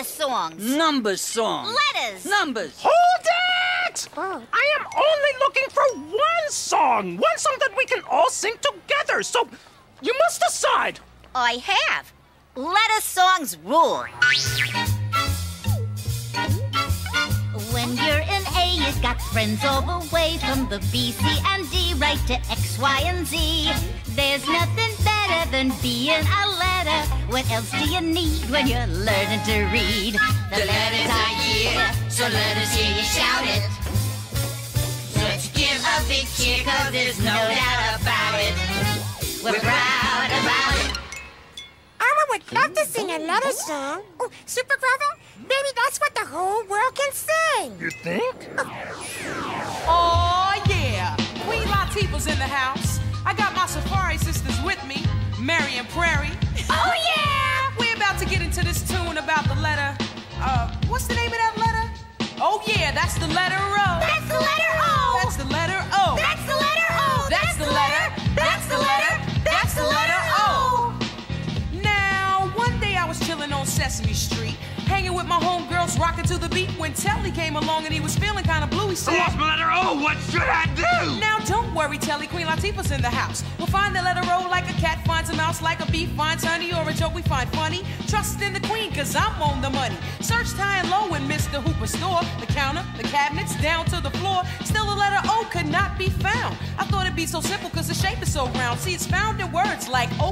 Letter songs. Number song. Letters. Numbers. Hold it! Oh. I am only looking for one song. One song that we can all sing together. So you must decide. I have. Letter songs rule. When you're in A, you've got friends all the way from the B, C, and D right to X, Y, and Z. There's nothing better than being a letter. What else do you need when you're learning to read? The letters are here, so let us hear you shout it. Let's give a big cheer, cause there's no doubt about it. We're proud about it. Elmo would love to sing a letter song. Oh, Super Grover, maybe that's what the whole world can sing. You think? Oh, yeah. Queen Latifah's in the house. I got my safari about the letter. Uh, what's the name of that letter? Oh, yeah, that's the letter O. That's the letter O. That's the letter O. That's the letter O. That's the letter. That's the letter. That's the letter O. Now, one day I was chilling on Sesame Street, with my homegirls, rocking to the beat. When Telly came along and he was feeling kind of blue, he said, I lost my letter O. What should I do? Now don't worry, Telly, Queen Latifah's in the house. We'll find the letter O like a cat finds a mouse, like a bee finds honey, or a joke we find funny. Trust in the Queen, cause I'm on the money. Searched high and low in Mr. Hooper's store, the counter, the cabinets, down to the floor. Still the letter O could not be found. I thought it'd be so simple cause the shape is so round. See, it's found in words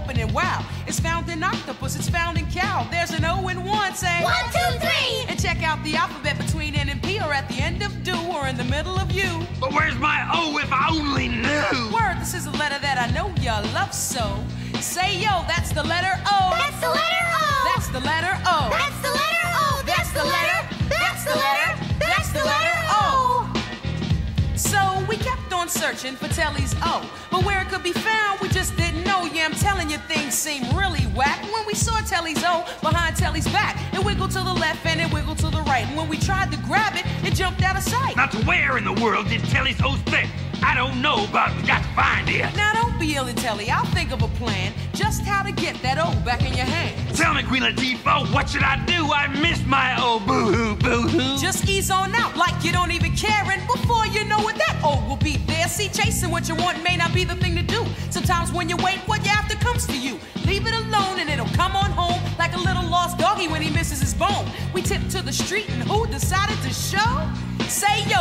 like open and wow. It's found in octopus, it's found in cow. There's an O in one, say One, two, three. And check out the alphabet between N and P, or at the end of do, or in the middle of you. But where's my O if I only knew? Word, this is a letter that I know you love so. Say yo, that's the letter O. That's the letter O. That's the letter O. That's the letter O. That's the letter. That's the letter. That's the letter O. So we kept on searching for Telly's O, but where it could be found, telling you, things seem really whack. When we saw Telly's O behind Telly's back, it wiggled to the left and it wiggled to the right. And when we tried to grab it, it jumped out of sight. Not to where in the world did Telly's O fit? I don't know, but we got to find it. Now don't be ill Telly. I'll think of a plan just how to get that O back in your hand. Tell me, Queen Latifah, what should I do? I missed my O. Boo-hoo, boo-hoo. Just ease on out like you don't even care. And before you know it, that See, chasing what you want may not be the thing to do. Sometimes when you wait, what you after comes to you. Leave it alone and it'll come on home like a little lost doggy when he misses his bone. We tipped to the street and who decided to show? Say yo,